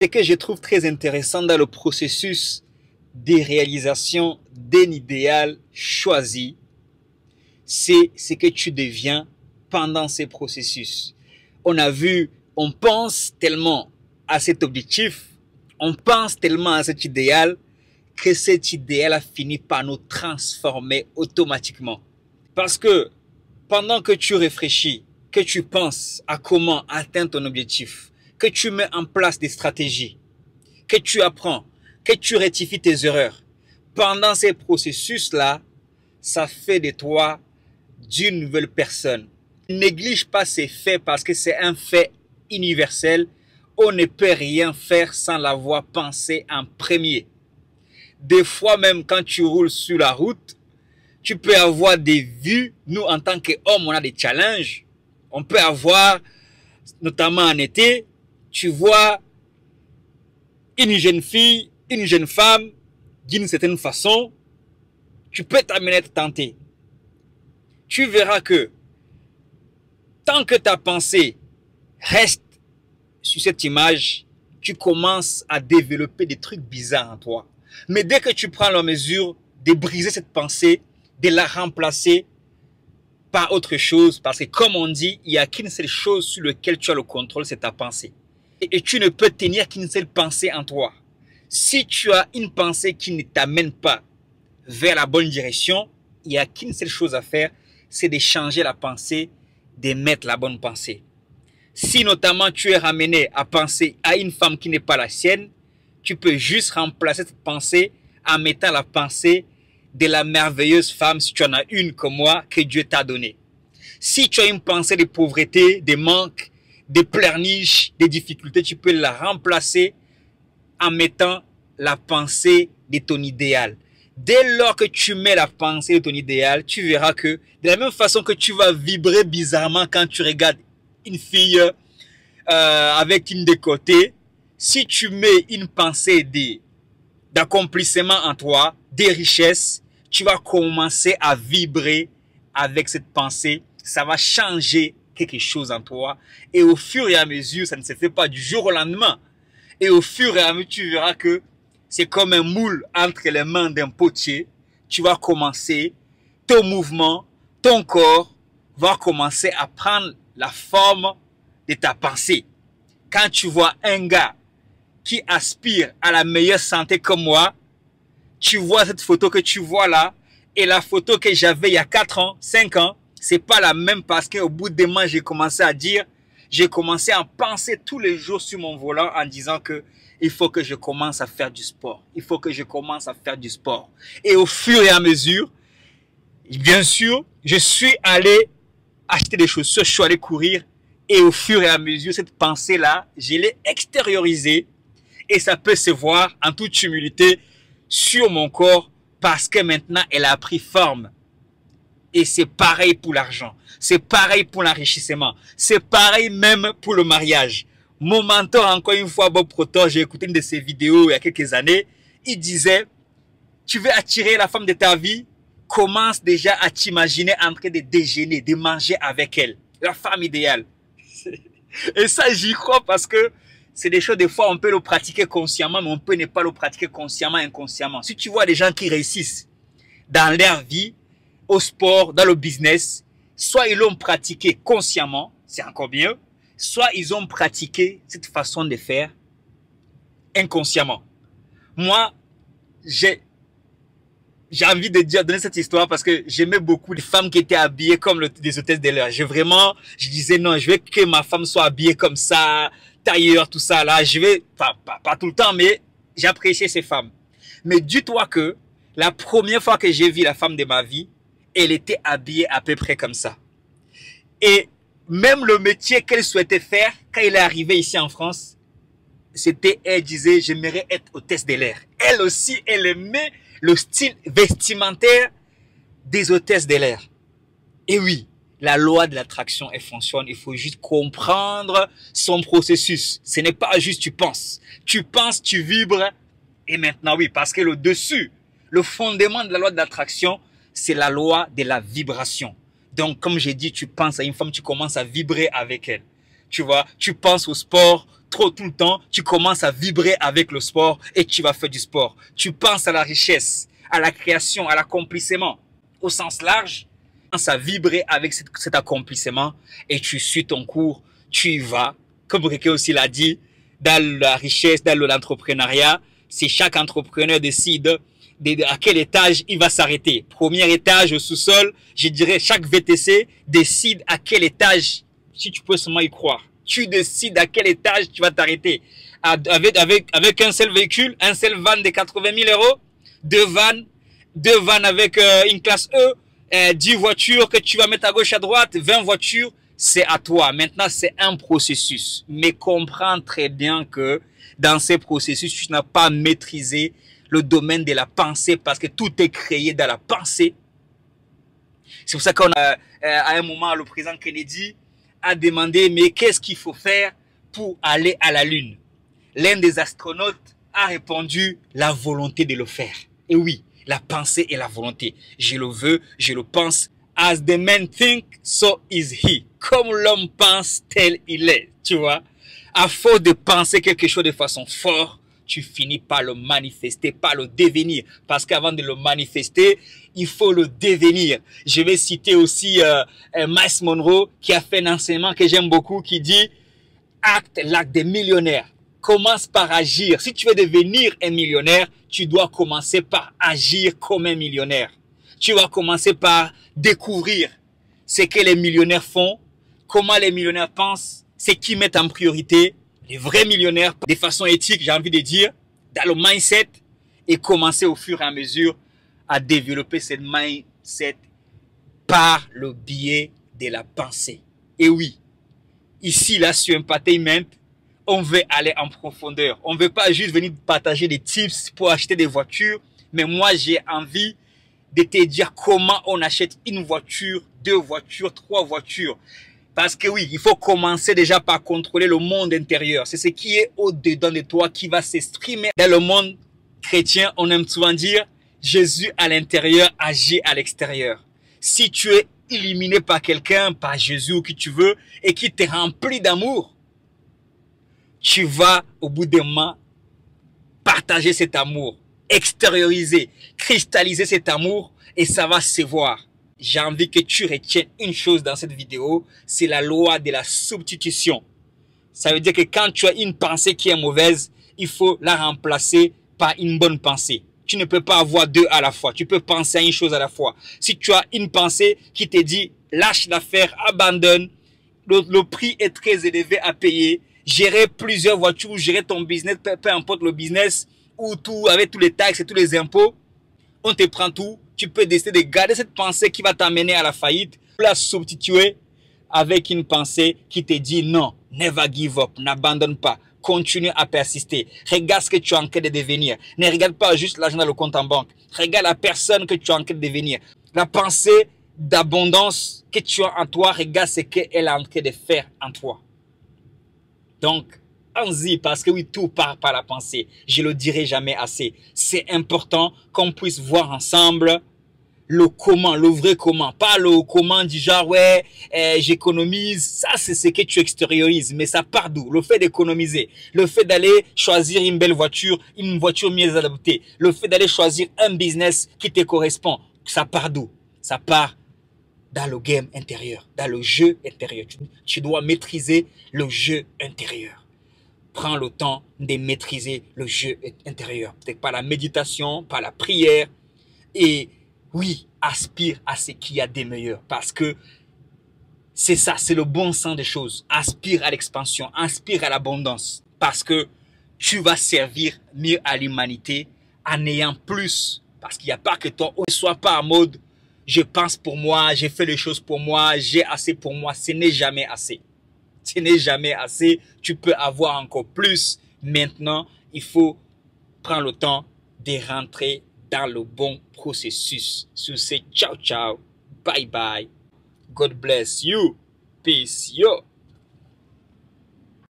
Ce que je trouve très intéressant dans le processus de réalisation d'un idéal choisi, c'est ce que tu deviens pendant ces processus. On a vu, on pense tellement à cet objectif, on pense tellement à cet idéal que cet idéal a fini par nous transformer automatiquement. Parce que pendant que tu réfléchis, que tu penses à comment atteindre ton objectif, que tu mets en place des stratégies, que tu apprends, que tu rectifies tes erreurs. Pendant ces processus-là, ça fait de toi d'une nouvelle personne. Néglige pas ces faits parce que c'est un fait universel. On ne peut rien faire sans l'avoir pensé en premier. Des fois même quand tu roules sur la route, tu peux avoir des vues. Nous, en tant qu'hommes, on a des challenges. On peut avoir, notamment en été, tu vois une jeune fille, une jeune femme, d'une certaine façon, tu peux t'amener à te tenter. Tu verras que tant que ta pensée reste sur cette image, tu commences à développer des trucs bizarres en toi. Mais dès que tu prends la mesure de briser cette pensée, de la remplacer par autre chose, parce que comme on dit, il n'y a qu'une seule chose sur laquelle tu as le contrôle, c'est ta pensée et tu ne peux tenir qu'une seule pensée en toi. Si tu as une pensée qui ne t'amène pas vers la bonne direction, il n'y a qu'une seule chose à faire, c'est de changer la pensée, de mettre la bonne pensée. Si notamment tu es ramené à penser à une femme qui n'est pas la sienne, tu peux juste remplacer cette pensée en mettant la pensée de la merveilleuse femme, si tu en as une comme moi, que Dieu t'a donnée. Si tu as une pensée de pauvreté, de manque, des pleurniches, des difficultés, tu peux la remplacer en mettant la pensée de ton idéal. Dès lors que tu mets la pensée de ton idéal, tu verras que de la même façon que tu vas vibrer bizarrement quand tu regardes une fille euh, avec une décotée, si tu mets une pensée d'accomplissement en toi, des richesses, tu vas commencer à vibrer avec cette pensée. Ça va changer quelque chose en toi. Et au fur et à mesure, ça ne se fait pas du jour au lendemain. Et au fur et à mesure, tu verras que c'est comme un moule entre les mains d'un potier. Tu vas commencer, ton mouvement, ton corps va commencer à prendre la forme de ta pensée. Quand tu vois un gars qui aspire à la meilleure santé comme moi, tu vois cette photo que tu vois là et la photo que j'avais il y a 4 ans, 5 ans, c'est pas la même parce qu'au bout des mois, j'ai commencé à dire, j'ai commencé à penser tous les jours sur mon volant en disant que il faut que je commence à faire du sport. Il faut que je commence à faire du sport. Et au fur et à mesure, bien sûr, je suis allé acheter des chaussures, je suis allé courir. Et au fur et à mesure, cette pensée-là, je l'ai extériorisée. Et ça peut se voir en toute humilité sur mon corps parce que maintenant, elle a pris forme. Et c'est pareil pour l'argent. C'est pareil pour l'enrichissement. C'est pareil même pour le mariage. Mon mentor, encore une fois, Bob Proton, j'ai écouté une de ses vidéos il y a quelques années. Il disait, tu veux attirer la femme de ta vie? Commence déjà à t'imaginer en train de déjeuner, de manger avec elle. La femme idéale. Et ça, j'y crois parce que c'est des choses, des fois, on peut le pratiquer consciemment, mais on peut ne pas le pratiquer consciemment, inconsciemment. Si tu vois des gens qui réussissent dans leur vie, au sport, dans le business, soit ils l'ont pratiqué consciemment, c'est encore mieux, soit ils ont pratiqué cette façon de faire inconsciemment. Moi, j'ai j'ai envie de dire, donner cette histoire parce que j'aimais beaucoup les femmes qui étaient habillées comme le, des hôtesses de l'air. J'ai vraiment, je disais non, je veux que ma femme soit habillée comme ça, tailleur, tout ça là. Je vais, pas, pas, pas tout le temps, mais j'appréciais ces femmes. Mais dis-toi que la première fois que j'ai vu la femme de ma vie, elle était habillée à peu près comme ça. Et même le métier qu'elle souhaitait faire, quand elle est arrivée ici en France, c'était, elle disait, j'aimerais être hôtesse de l'air. Elle aussi, elle aimait le style vestimentaire des hôtesses de l'air. Et oui, la loi de l'attraction, elle fonctionne. Il faut juste comprendre son processus. Ce n'est pas juste tu penses. Tu penses, tu vibres. Et maintenant, oui, parce que le dessus, le fondement de la loi de l'attraction, c'est la loi de la vibration. Donc, comme j'ai dit, tu penses à une femme, tu commences à vibrer avec elle. Tu vois, tu penses au sport, trop tout le temps, tu commences à vibrer avec le sport et tu vas faire du sport. Tu penses à la richesse, à la création, à l'accomplissement. Au sens large, tu commences à vibrer avec cet, accomplissement et tu suis ton cours, tu y vas. Comme Ricky aussi l'a dit, dans la richesse, dans l'entrepreneuriat, c'est chaque entrepreneur décide à quel étage il va s'arrêter? Premier étage sous-sol, je dirais chaque VTC décide à quel étage, si tu peux seulement y croire. Tu décides à quel étage tu vas t'arrêter. Avec, avec, avec un seul véhicule, un seul van de 80 000 euros, deux vannes, deux vannes avec euh, une classe E, euh, 10 voitures que tu vas mettre à gauche, à droite, 20 voitures, c'est à toi. Maintenant, c'est un processus. Mais comprends très bien que dans ces processus, tu n'as pas maîtrisé le domaine de la pensée parce que tout est créé dans la pensée. C'est pour ça qu'on a, euh, à un moment, le président Kennedy a demandé, mais qu'est-ce qu'il faut faire pour aller à la Lune? L'un des astronautes a répondu, la volonté de le faire. Et oui, la pensée et la volonté. Je le veux, je le pense. As the man think, so is he. Comme l'homme pense, tel il est. Tu vois? À force de penser quelque chose de façon forte, tu finis par le manifester, par le devenir. Parce qu'avant de le manifester, il faut le devenir. Je vais citer aussi euh, Miles Monroe qui a fait un enseignement que j'aime beaucoup qui dit acte l'acte des millionnaires. Commence par agir. Si tu veux devenir un millionnaire, tu dois commencer par agir comme un millionnaire. Tu vas commencer par découvrir ce que les millionnaires font, comment les millionnaires pensent, ce qu'ils mettent en priorité, les vrais millionnaires, de façon éthique, j'ai envie de dire, dans le mindset, et commencer au fur et à mesure à développer cette mindset par le biais de la pensée. Et oui, ici, là, sur Entertainment, on veut aller en profondeur. On ne veut pas juste venir partager des tips pour acheter des voitures, mais moi, j'ai envie de te dire comment on achète une voiture, deux voitures, trois voitures. Parce que oui, il faut commencer déjà par contrôler le monde intérieur. C'est ce qui est au-dedans de toi qui va s'exprimer dans le monde chrétien. On aime souvent dire Jésus à l'intérieur agit à l'extérieur. Si tu es éliminé par quelqu'un, par Jésus ou qui tu veux, et qui te remplit d'amour, tu vas au bout d'un moment partager cet amour, extérioriser, cristalliser cet amour et ça va se voir j'ai envie que tu retiennes une chose dans cette vidéo, c'est la loi de la substitution. Ça veut dire que quand tu as une pensée qui est mauvaise, il faut la remplacer par une bonne pensée. Tu ne peux pas avoir deux à la fois. Tu peux penser à une chose à la fois. Si tu as une pensée qui te dit lâche l'affaire, abandonne, le, prix est très élevé à payer, gérer plusieurs voitures, gérer ton business, peu, peu importe le business, ou tout, avec tous les taxes et tous les impôts, on te prend tout, tu peux décider de garder cette pensée qui va t'amener à la faillite, la substituer avec une pensée qui te dit non, never give up, n'abandonne pas, continue à persister. Regarde ce que tu es en train de devenir. Ne regarde pas juste l'argent dans le compte en banque. Regarde la personne que tu es en train de devenir. La pensée d'abondance que tu as en toi, regarde ce qu'elle est en train de faire en toi. Donc, y parce que oui, tout part par la pensée. Je le dirai jamais assez. C'est important qu'on puisse voir ensemble le comment, le vrai comment. Pas le comment du genre, ouais, eh, j'économise. Ça, c'est ce que tu extériorises. Mais ça part d'où? Le fait d'économiser. Le fait d'aller choisir une belle voiture, une voiture mieux adaptée. Le fait d'aller choisir un business qui te correspond. Ça part d'où? Ça part dans le game intérieur, dans le jeu intérieur. tu dois maîtriser le jeu intérieur prends le temps de maîtriser le jeu intérieur. Peut-être par la méditation, par la prière. Et oui, aspire à ce qu'il y a des meilleurs. Parce que c'est ça, c'est le bon sens des choses. Aspire à l'expansion, aspire à l'abondance. Parce que tu vas servir mieux à l'humanité en ayant plus. Parce qu'il n'y a pas que toi. Ne sois pas en mode, je pense pour moi, j'ai fait les choses pour moi, j'ai assez pour moi. Ce n'est jamais assez ce n'est jamais assez. Tu peux avoir encore plus. Maintenant, il faut prendre le temps de rentrer dans le bon processus. Sur ce, ciao, ciao. Bye, bye. God bless you. Peace, yo.